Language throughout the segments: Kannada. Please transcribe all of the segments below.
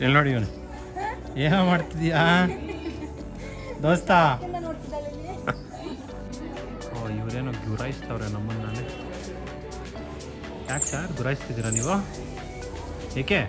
ಎಲ್ಲಿ ನೋಡಿ ಇವನು? ಏನು ಮಾಡ್ತಿದ್ಯಾ? ದೋಸ್ತ? ಓ, ಇವರೇನೋ ಗುರಾಯಿಸ್ತವ್ರೆ ನಮ್ಮನ್ನ. ಯಾಕೆ ಸರ್ ಗುರಾಯಿಸ್ತಿದ್ದೀರಾ ನೀವು? ಏಕೆ?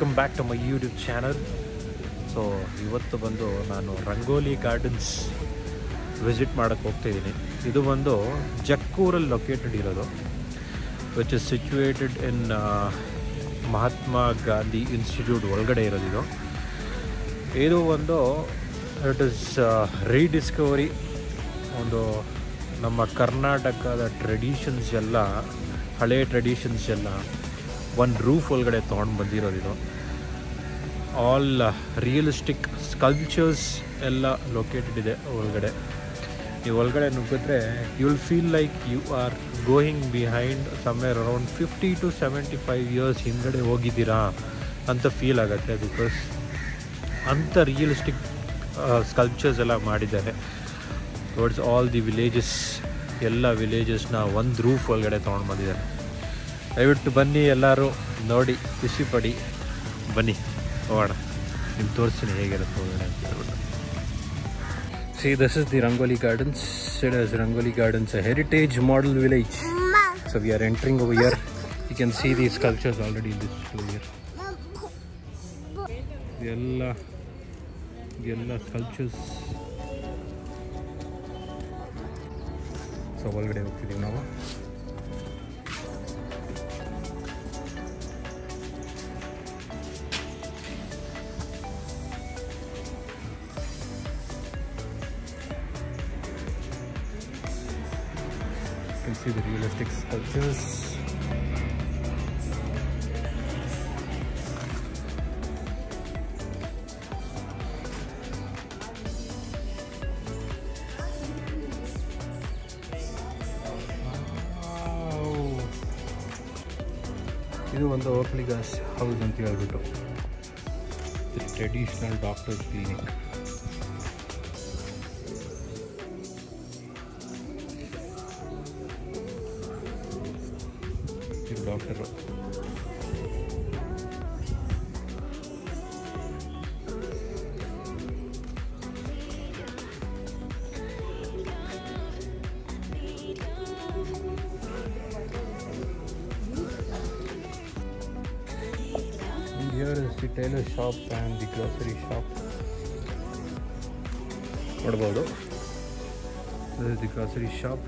Welcome back to my YouTube channel so ಇವತ್ತು ಬಂದು ನಾನು ರಂಗೋಲಿ ಗಾರ್ಡನ್ಸ್ ವಿಸಿಟ್ ಮಾಡೋಕ್ಕೆ ಹೋಗ್ತಿದ್ದೀನಿ ಇದು ಬಂದು ಜಕ್ಕೂರಲ್ಲಿ ಲೊಕೇಟೆಡ್ ಇರೋದು which is situated in Mahatma Gandhi institute ಒಳಗಡೆ ಇರೋದು ಇದು. ಇದು ಒಂದು ಇಟ್ ಇಸ್ ರೀಡಿಸ್ಕವರಿ ಒಂದು ನಮ್ಮ ಕರ್ನಾಟಕದ ಟ್ರೆಡಿಷನ್ಸ್ ಎಲ್ಲ ಹಳೆಯ ಟ್ರೆಡಿಷನ್ಸ್ ಎಲ್ಲ ಒಂದು ರೂಫ್ ಒಳಗಡೆ ತೊಗೊಂಡು ಬಂದಿರೋದು ಇದು. ಆಲ್ ರಿಯಲಿಸ್ಟಿಕ್ ಸ್ಕಲ್ಪ್ಚರ್ಸ್ ಎಲ್ಲ ಲೊಕೇಟೆಡ್ ಇದೆ ಒಳಗಡೆ. ನೀವು ಒಳಗಡೆ ನುಗ್ಗಿದ್ರೆ you will feel like you are going behind somewhere around fifty to seventy five years ಹಿಂದುಗಡೆ ಹೋಗಿದ್ದೀರಾ ಅಂತ ಫೀಲ್ ಆಗುತ್ತೆ ಬಿಕಾಸ್ ಅಂಥ ರಿಯಲಿಸ್ಟಿಕ್ ಸ್ಕಲ್ಪ್ಚರ್ಸ್ ಎಲ್ಲ ಮಾಡಿದ್ದಾರೆ. ಟುವರ್ಡ್ಸ್ ಆಲ್ ದಿ ವಿಲೇಜಸ್ ಎಲ್ಲ ವಿಲೇಜಸ್ನ ಒಂದು ರೂಫ್ ಒಳಗಡೆ ತೊಗೊಂಡು ಬಂದಿದ್ದಾರೆ. ದಯವಿಟ್ಟು ಬನ್ನಿ ಎಲ್ಲರೂ ನೋಡಿ ಖುಷಿ ಪಡಿ ಬನ್ನಿ, ಹೋಗೋಣ. ನಿಮ್ಗೆ ತೋರಿಸ್ತೀನಿ ಹೇಗಿರುತ್ತೆ ಹೋಗೋಣ ಅಂತ ಹೇಳ್ಬಿಟ್ಟು. See this is the Rangoli gardens is Rangoli gardens heritage model village so we are entering over here you can see these cultures already in this year ಎಲ್ಲ ಎಲ್ಲ ಕಲ್ಚರ್ಸ್ ಸೊ ಒಳಗಡೆ ಹೋಗ್ತಿದ್ದೀವಿ ನಾವು. See the realistic sculptures. Wow. ಇದು ಒಂದು ಓಕ್ಲಿಗಾಸ್ ಹೌಸ್ ಅಂತ ಹೇಳ್ಬಿಟ್ಟು traditional doctors clinic doctor And here is the tailor shop and the grocery shop. ನೋಡ್ಬೋದು this is the grocery shop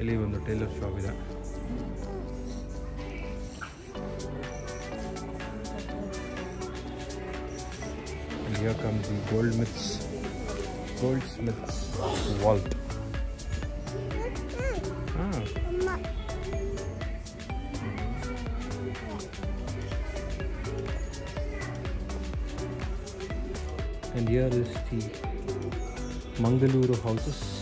ಇಲ್ಲಿ ಒಂದು ಟೈಲರ್ ಶಾಪ್ ಇದೆ goldsmiths goldsmiths vault ah. and here is the Mangaluru houses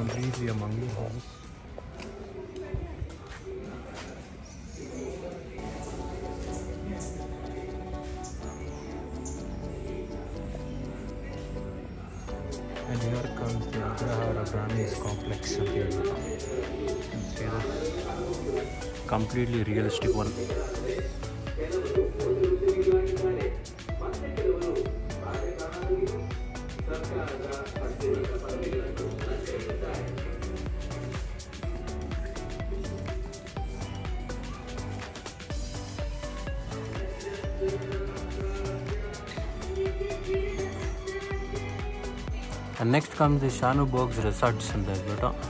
comes easy among the holes. And here comes the Agrahara Brahmins complex here. Completely realistic one. And next comes the Shanu Bogs Resorts in the Bhutan.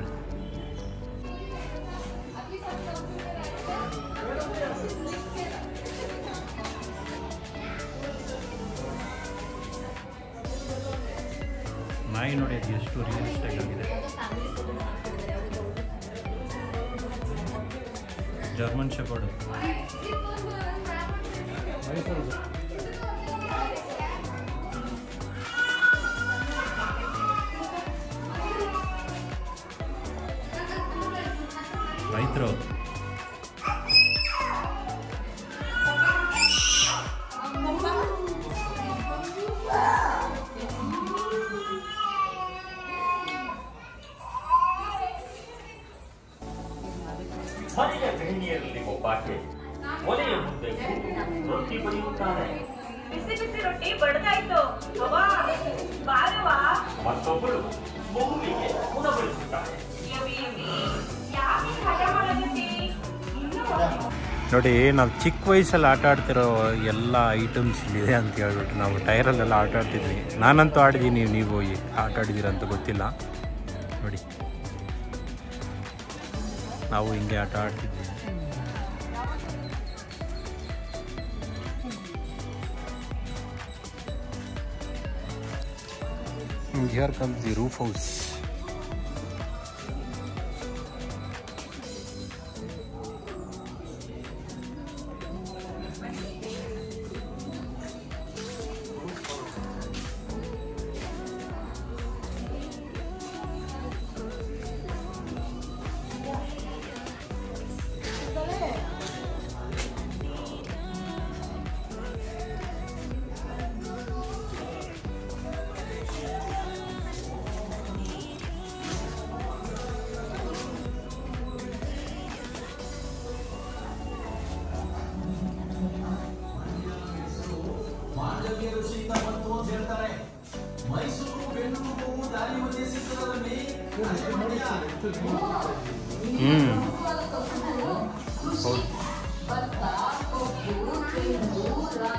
ನಾಯಿ ನೋಡಿ ಅದು ಎಷ್ಟು ರಿಯಲಿಸ್ಟಿಕ್ ಆಗಿದೆ ಜರ್ಮನ್ ಶೆಪರ್ಡ್ ರೈತರು ಒಲೆಯ ಮುಂದೆ ಕೂತು ರೊಟ್ಟಿ ಬಡಿಯುತ್ತಾನೆ ಬಿಸಿ ಬಿಸಿ ರೊಟ್ಟಿ ಬಡ್ದಾಯ್ತು. ಬಾರವಾ ಮತ್ತೊಬ್ಬಳು ಮಗುವಿಗೆ ಇನ್ನೂ ನೋಡಿ ನಾವು ಚಿಕ್ಕ ವಯಸ್ಸಲ್ಲಿ ಆಟ ಆಡ್ತಿರೋ ಎಲ್ಲ ಐಟಮ್ಸ್ ಇದೆ ಅಂತ ಹೇಳ್ಬಿಟ್ಟು ನಾವು ಟೈರಲ್ಲೆಲ್ಲ ಆಟ ಆಡ್ತಿದ್ವಿ. ನಾನಂತೂ ಆಡಿದ್ದೀನಿ ನೀವು ಆಟ ಆಡಿದ್ದೀರಂತ ಗೊತ್ತಿಲ್ಲ. ನೋಡಿ. ನಾವು ಹಿಂಗೆ ಆಟ ಆಡ್ತಿದ್ವಿ. Here comes the roof house ಹ್ಞೂ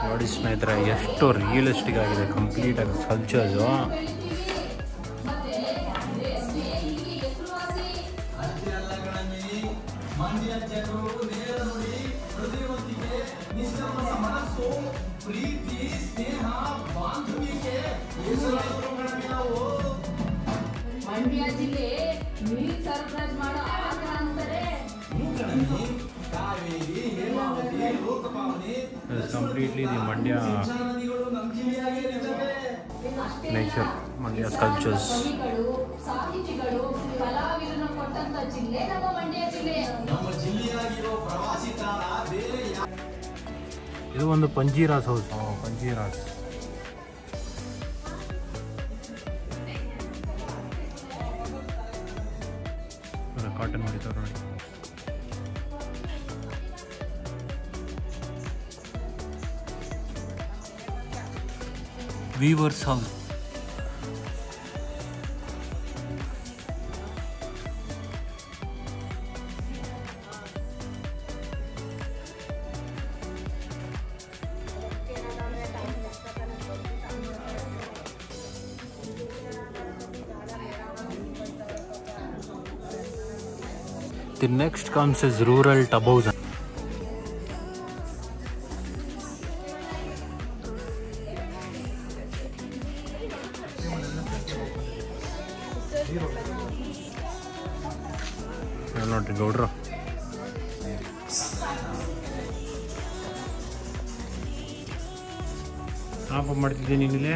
ನೋಡಿ ಸ್ನೇಹಿತರೆ ಎಷ್ಟು ರಿಯಲಿಸ್ಟಿಕ್ ಆಗಿದೆ ಕಂಪ್ಲೀಟಾಗಿ cultures completely the Mandya nature Mandya ಜಿಲ್ಲೆ ಇದು ಒಂದು ಪಂಜೀರಾಸ್ house ಪಂಜೀರಾಸ್ weavers house The next comes is rural Tabouzan. ನೋಡ್ರಿ ಗೌಡ್ರು ಆಫ್ ಮಾಡ್ತಿದ್ದೀನಿ ನೀನಿಲ್ಲೇ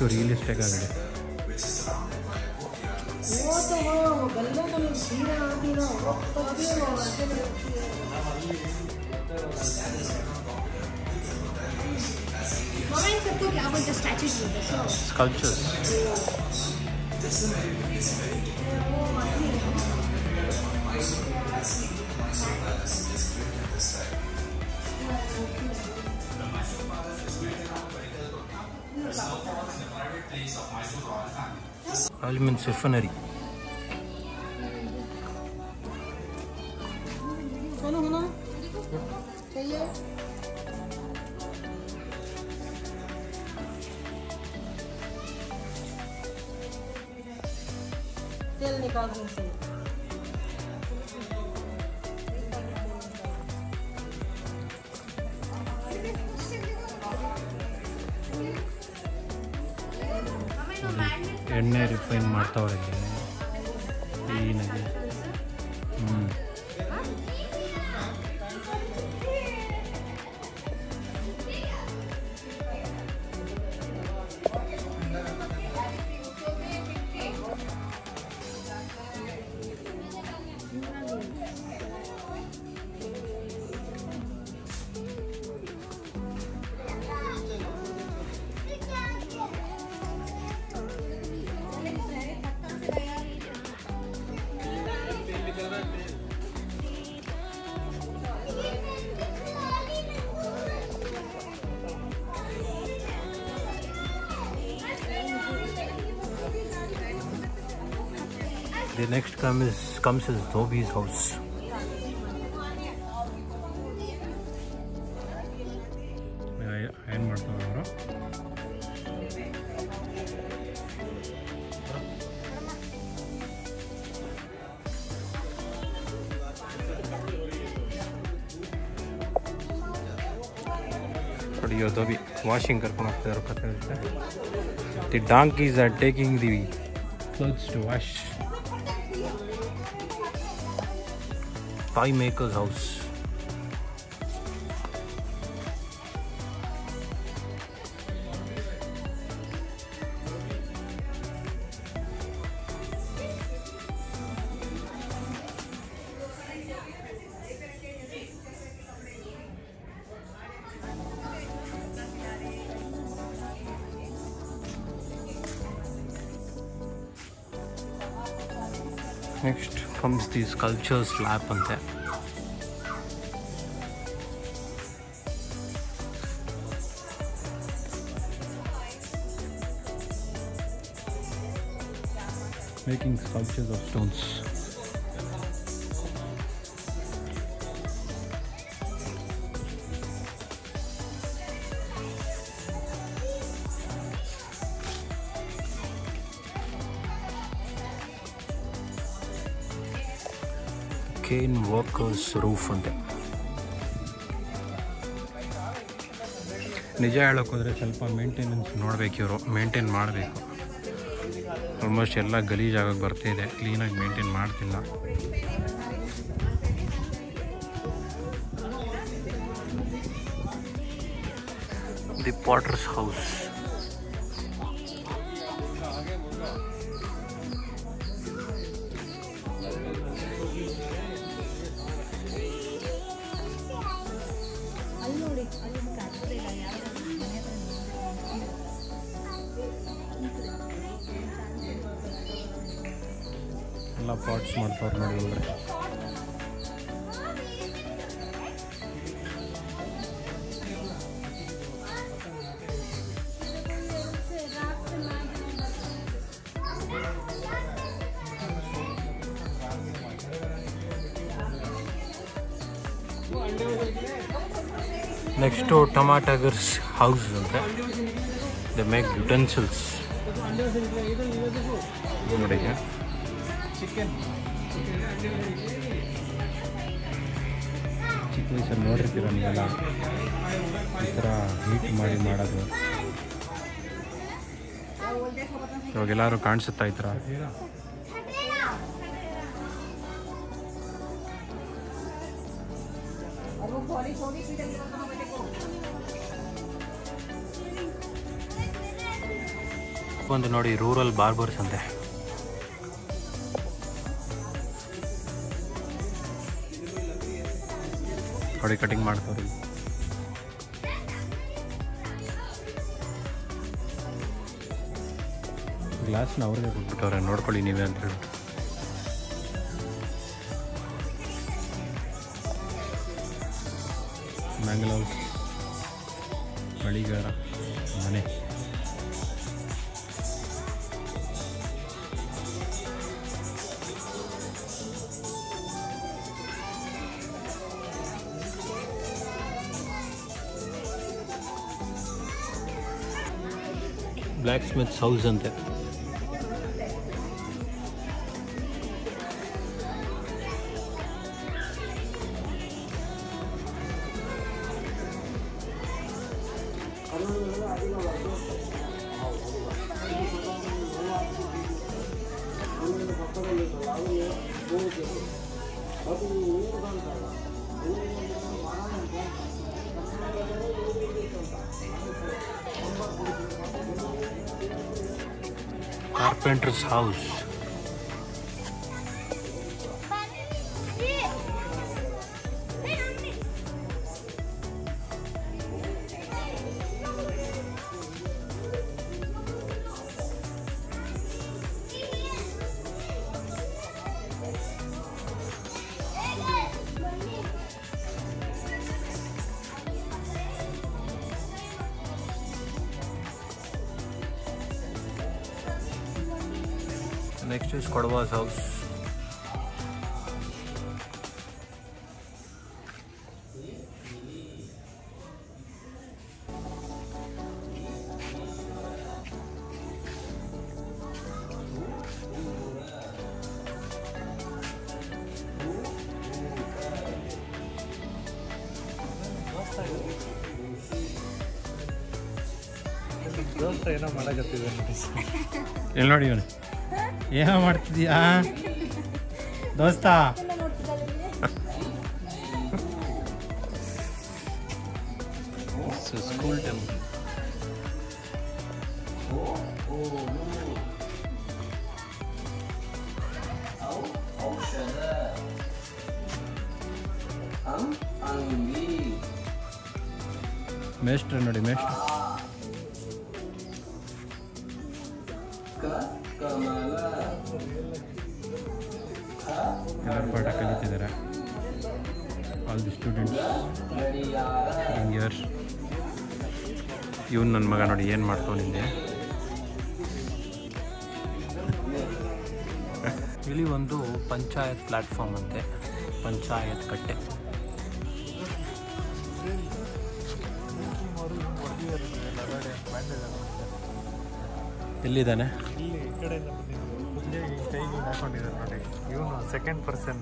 ಅಷ್ಟು ರಿಯಲಿಸ್ಟಿಕ್ ಆಗಿದೆ ಸ್ಕಲ್ಚರ್ಸ್ علم فرفنري ಎಣ್ಣೆ ರಿಫೈನ್ ಮಾಡ್ತಾವ್ರೆ ಇಲ್ಲಿ. The next come is, comes is Dhobi's house. ಏನು ಮಾಡ್ತಾರೆ ಅವರು ನೋಡಿ ಇವ್ರು ಧೋಬಿ ವಾಷಿಂಗ್ ಕರ್ಕೊಂಡು ಹೋಗ್ತಿದ್ದಾರೆ ಕತ್ತೆ the donkeys are taking the clothes to wash. Pie maker's house forms the sculpture slab on there. Making sculptures of stones. Kane workers roof ಅಂತೆ ನಿಜ ಹೇಳೋಕೆ ಹೋದರೆ ಸ್ವಲ್ಪ ಮೇಂಟೆನೆನ್ಸ್ ನೋಡ್ಬೇಕು ಇವರು ಮೇಂಟೈನ್ ಮಾಡಬೇಕು ಆಲ್ಮೋಸ್ಟ್ ಎಲ್ಲ ಗಲೀಜಾಗೋಕೆ ಬರ್ತಿದೆ ಕ್ಲೀನಾಗಿ ಮೇಂಟೈನ್ ಮಾಡ್ತಿಲ್ಲ ದಿ ಪಾಟರ್ಸ್ ಹೌಸ್ ಪಾಟ್ಸ್ ಮಾಡ್ತಾರೆ ನೋಡಿ ಒಳಗಡೆ ನೆಕ್ಸ್ಟು ಟಮಾಟಗರ್ಸ್ ಹೌಸ್ ಅಂತ. ದ ಮೇಕ್ ಯುಟೆನ್ಸಿಲ್ಸ್ ನೋಡಿ ಚಿಕ್ಕ ವಯಸ್ಸಲ್ಲಿ ನೋಡಿರ್ತೀರ ನೀವೆಲ್ಲ? ಈ ಥರ ಹೀಟ್ ಮಾಡಿ ಮಾಡೋದು. ಇವಾಗೆಲ್ಲರೂ ಕಾಣಿಸುತ್ತಾ ಈ ಥರ? ಒಂದು ನೋಡಿ ರೂರಲ್ ಬಾರ್ಬರ್ಸ್ ಅಂತೆ ನೋಡಿ ಕಟಿಂಗ್ ಮಾಡ್ತಾರೆ ಗ್ಲಾಸ್ನ ಅವ್ರಿಗೆ ಕೊಟ್ಬಿಟ್ಟವ್ರೆ ನೋಡ್ಕೊಳ್ಳಿ ನೀವೇ ಅಂತ ಹೇಳ್ಬಿಟ್ಟು. ಬ್ಲ್ಯಾಕ್ ಸ್ಮಿತ್ಸ್ ಹೌಸ್ ಅಂತೆ ನೆಕ್ಸ್ಟ್ ಇಸ್ ಕೊಡವಾಸ್ ಹೌಸ್ ಏನೋ ಮಾಡಕತ್ತಿದೆ ಎಲ್ಲಿ ನೋಡಿ ಇವನು? ಏನೋ ಮಾಡ್ತಿದ್ಯಾ? ದೋಸ್ತ? ಸ್ಕೂಲ್ ಟೆಂಪಲ್ ಮೇಷ್ಟ್ರ ನೋಡಿ ಮೇಷ್ಟ್ರ. ಎಲ್ಲರೂ ಪಾಠ ಕಲಿತಿದ್ದಾರೆ? ಆಲ್ ದಿ ಸ್ಟೂಡೆಂಟ್ಸ್ ಇಯರ್ ಇವನು ನನ್ನ ಮಗ ನೋಡಿ ಏನು ಮಾಡ್ಕೊಂಡಿದ್ದೆ ಇಲ್ಲಿ ಒಂದು ಪಂಚಾಯತ್ ಪ್ಲ್ಯಾಟ್ಫಾರ್ಮ್ ಅಂತೆ. ಪಂಚಾಯತ್ ಕಟ್ಟೆ. ಎಲ್ಲಿದ್ದಾನೆ? ಈ ಕೈಗೆ ಹಾಕೊಂಡಿದ್ದಾರೆ ನೋಡಿ. ಇವನು ಸೆಕೆಂಡ್ ಪರ್ಸನ್.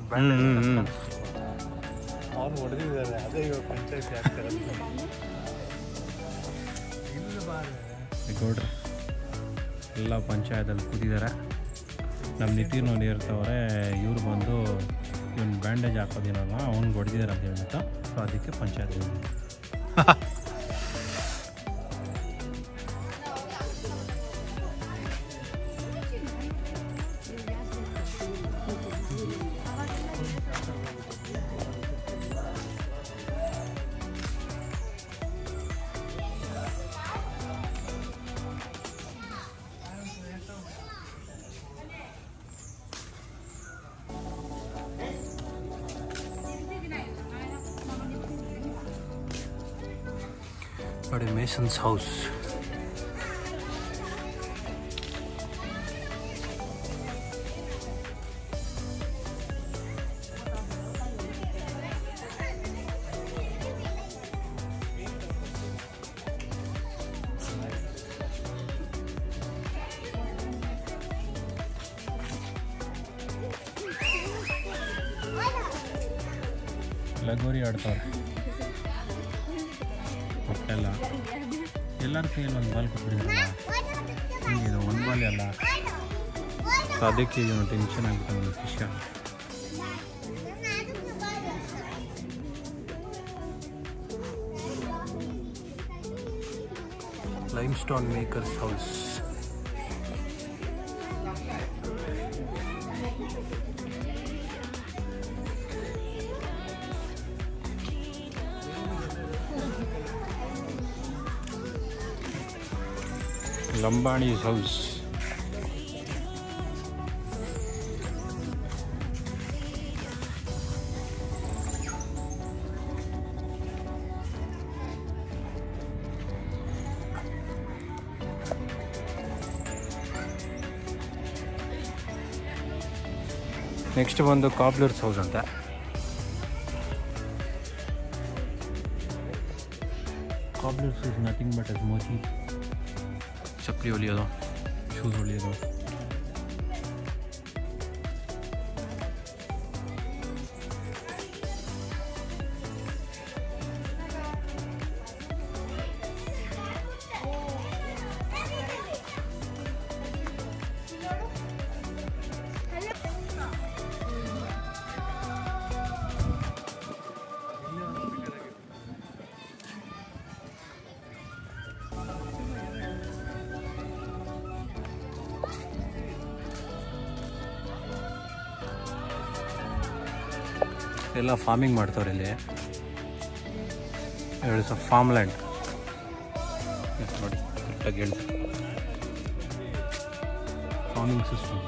ಅವನು ಹೊಡೆದಿದ್ದಾರೆ. ಅದೇ ಇವಾಗ ಪಂಚಾಯತಿ ಆಗ್ತಾರೆ. ಗೌಡ್ರೆ ಎಲ್ಲ ಪಂಚಾಯತಲ್ಲಿ ಕೂತಿದ್ದಾರೆ. ನಮ್ಮ ನಿತಿನ್ ಒಂದು ಇರ್ತವ್ರೆ ಇವ್ರು ಬಂದು ಇವನು ಬ್ಯಾಂಡೇಜ್ ಹಾಕೋದಿನಲ್ಲ ಅವ್ನಿಗೆ ಹೊಡೆದಿದ್ದಾರೆ ಅಂತ ಹೇಳ್ಬಿಟ್ಟು ಸೊ ಅದಕ್ಕೆ ಪಂಚಾಯತ್ ನೋಡಿ ಮೇಸನ್ಸ್ ಹೌಸ್ ಲಗೋರಿ ಆಡ್ತಾವ್ರೆ ಕೊಟ್ಟೆಲ್ಲ. ಎಲ್ಲರ ಕೈಯಲ್ಲಿ ಒಂದು ಬಾಲ್ ಹಿಂಗಿದೆ ಒಂದು ಬಾಲ್ ಎಲ್ಲ ಸೊ ಅದಕ್ಕೆ ಇವನು ಟೆನ್ಷನ್ ಆಗುತ್ತೆ ಒಂದು ವಿಷಯ. Limestone makers house Lambanis house next ಬಂದು ಕಾಬ್ಲರ್ಸ್ ಹೌಸ್ ಅಂತ cobblers is nothing but us så bliver leder. Tudo. ಎಲ್ಲ ಫಾರ್ಮಿಂಗ್ ಮಾಡ್ತವ್ರೆ ಇಲ್ಲಿ. ಇಟ್ಸ್ ಅ ಫಾರ್ಮ್ ಲ್ಯಾಂಡ್ ನೋಡಿ ಕರೆಕ್ಟಾಗಿ ಹೇಳಿ ಫಾರ್ಮಿಂಗ್ ಸಿಸ್ಟಮ್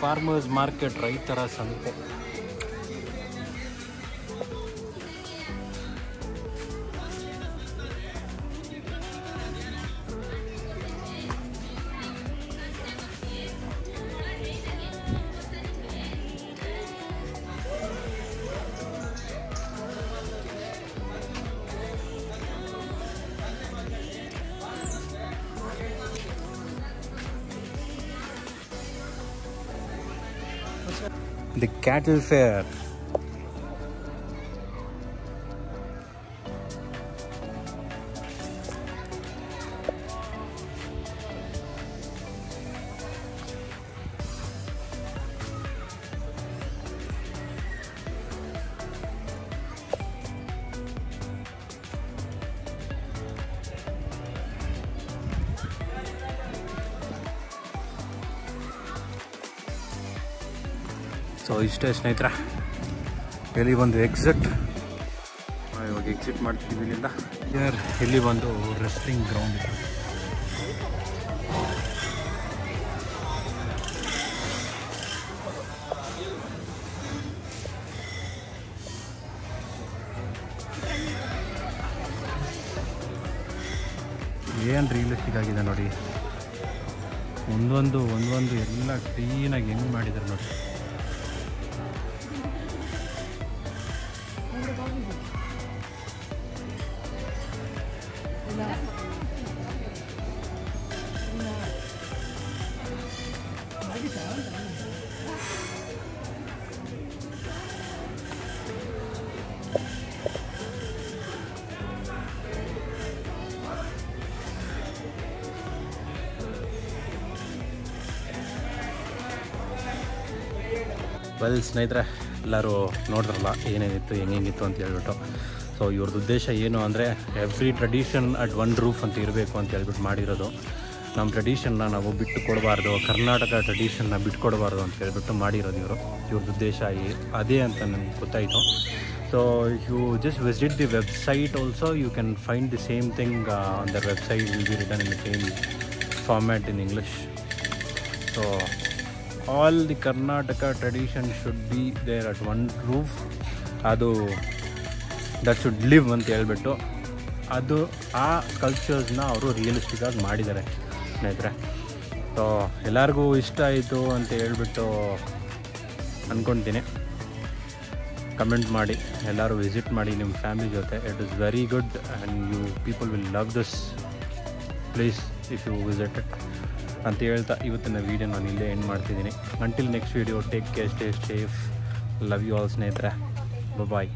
ಫಾರ್ಮರ್ಸ್ ಮಾರ್ಕೆಟ್ ರೈತರ ಸಂತೆ. ದಿ ಸೊ ಇಷ್ಟೇ ಸ್ನೇಹಿತರ ಇಲ್ಲಿ ಬಂದು ಎಕ್ಸಿಟ್ ಇವಾಗ ಎಕ್ಸಿಟ್ ಮಾಡ್ತಿದ್ದೀವಿ ಇಲ್ಲಿಂದ. ಇಲ್ಲಿ ಬಂದು ರೆಸ್ಟಿಂಗ್ ಗ್ರೌಂಡ್ ಇದೆ ಏನು ರಿಯಲಿಸ್ಟಿಕ್ ಆಗಿದೆ ನೋಡಿ. ಒಂದೊಂದು ಒಂದೊಂದು ಎಲ್ಲ ಕ್ಲೀನಾಗಿ ಹೆಂಗೆ ಮಾಡಿದ್ದಾರೆ ನೋಡಿ. ವೆಲ್ ಸ್ನೇಹಿತರೆ, ಎಲ್ಲರೂ ನೋಡಿದ್ರಲ್ಲ, ಏನೇನಿತ್ತು, ಹೆಂಗೆಂಗಿತ್ತು ಅಂತ ಹೇಳ್ಬಿಟ್ಟು. ಸೊ ಇವ್ರದ್ದು ಉದ್ದೇಶ ಏನು ಅಂದರೆ every tradition at one roof ಅಂತ ಇರಬೇಕು ಅಂತ ಹೇಳ್ಬಿಟ್ಟು ಮಾಡಿರೋದು. ನಮ್ಮ ಟ್ರೆಡಿಷನ್ನ ನಾವು ಬಿಟ್ಟು ಕೊಡಬಾರ್ದು ಕರ್ನಾಟಕ ಟ್ರೆಡಿಷನ್ನ ಬಿಟ್ಟು ಕೊಡಬಾರ್ದು ಅಂತ ಹೇಳ್ಬಿಟ್ಟು ಮಾಡಿರೋದು ಇವರು. ಇವ್ರದ್ದು ಉದ್ದೇಶ ಅದೇ ಅಂತ ನನಗೆ ಗೊತ್ತಾಯಿತು. So you just visit the website also you can find the same thing on the website will be return in same format in English so all the Karnataka tradition should be there at one roof ಅದು ದಟ್ ಶುಡ್ ಲಿವ್ ಅಂತ ಹೇಳ್ಬಿಟ್ಟು, ಅದು ಆ ಕಲ್ಚರ್ಸ್ನ ಅವರು ರಿಯಲಿಸ್ಟಿಕ್ಕಾಗಿ ಮಾಡಿದ್ದಾರೆ ಸ್ನೇಹಿತರೆ. ಸೊ ಎಲ್ಲರಿಗೂ ಇಷ್ಟ ಆಯಿತು ಅಂತ ಹೇಳ್ಬಿಟ್ಟು ಅಂದ್ಕೊತೀನಿ ಕಮೆಂಟ್ ಮಾಡಿ, ಎಲ್ಲರೂ ವಿಸಿಟ್ ಮಾಡಿ ನಿಮ್ಮ ಫ್ಯಾಮಿಲಿ ಜೊತೆ. It is very good and you people will love this place if you visit it ಅಂತ ಹೇಳ್ತಾ ಇವತ್ತಿನ ವೀಡಿಯೋ ನಾನು ಇಲ್ಲೇ ಎಂಡ್ ಮಾಡ್ತಿದ್ದೀನಿ. Until next video take care stay safe love you all ಸ್ನೇಹಿತರೆ. ಬಾಯ್